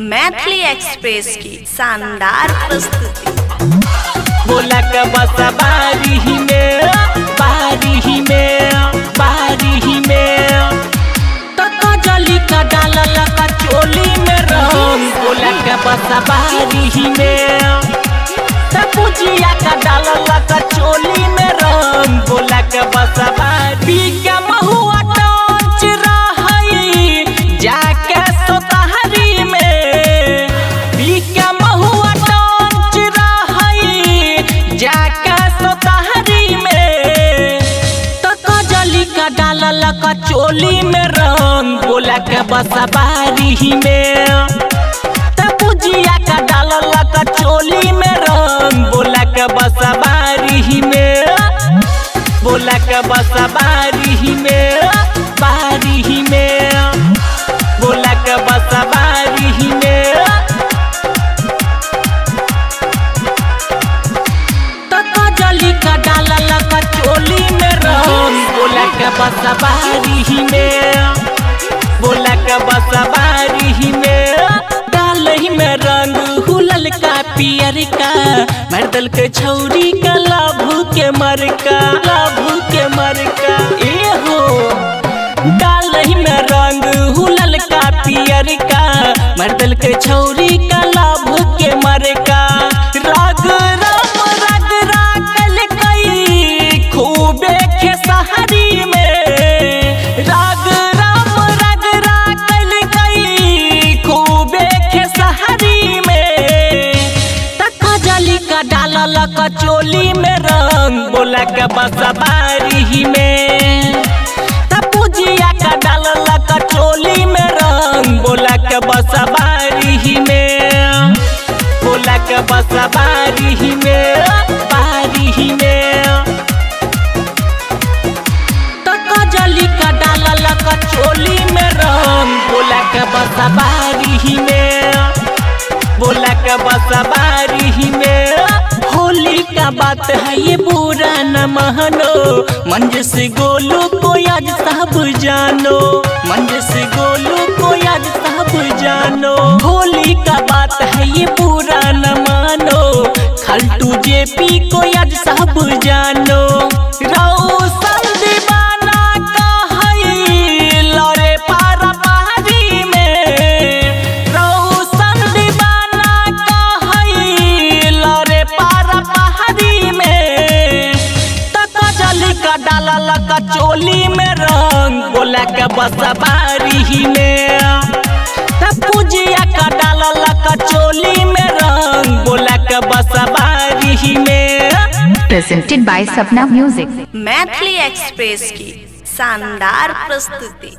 Maithili express की शानदार प्रस्तुति। बोला के बारी ही में बारी ही में बारी ही में कजली का डालल का चोली में रंग। बोला के बस बारी ही में तो पुजिया का डालल का चोली में रंग। बोला के बस डालल चोली में रंग, बोला के बसबारी में। तो का डाल का चोली में रंग, बोला के बसबारी में। बोला के बसबारी में। चोली में रंग बोला के में। बोला में। डाल में रंग हुलल का पियर का। मर्दल के छौरी का लाभू के मरका लाभू के मरका ए हो। डाल में रंग हुलल का पियर का। मर्दल के छौरी के का डालल का चोली में रंग बोला के बस बारी में तपुजिया का डालल का चोली में रंग बोला के बस बारी ही में। बोला के बस बारी में बारी में। कजली का डालल का चोली में रंग बोला के बस बारी ही में। बोला के बस बारी में होली का बात है ये बुरा न मानो? मंज से गोलू को आज सब जानो। मंज से गोलू को आज सब जानो। होली का बात है ये बुरा न मानो। खलटू जेपी को आज सब का का चोली में रंग बोला के बस बारी ही में। पूजिया का डालल का चोली में रंग बोला के बस बारी ही में। Presented by Sapna music Maithili express की शानदार प्रस्तुति।